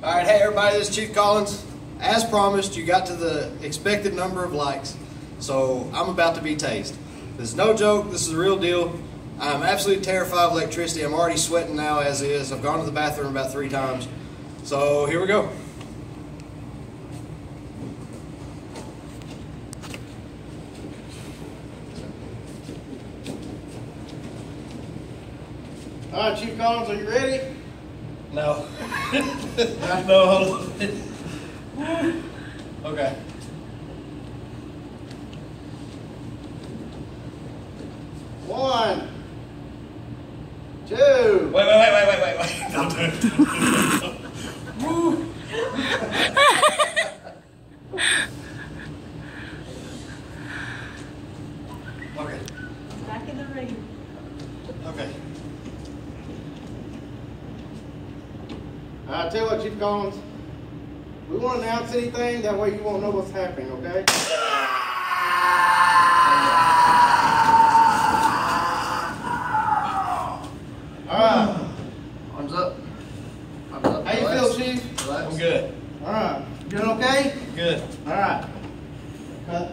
All right, hey everybody, this is Chief Collins. As promised, you got to the expected number of likes, so I'm about to be tased. This is no joke, this is a real deal. I'm absolutely terrified of electricity. I'm already sweating now as is. I've gone to the bathroom about three times. So here we go. All right, Chief Collins, are you ready? No. no, hold on. Okay. One, two, Wait, wait, wait, wait, wait, wait, wait. Don't do it. Woo. okay. Back in the ring. Okay. I tell you what, Chief Collins, we won't announce anything, that way you won't know what's happening, okay? All right, Arms up. Arms up. how you Relax. feel, Chief? Relax. I'm good. All right, you doing okay? Good. All right. Cut.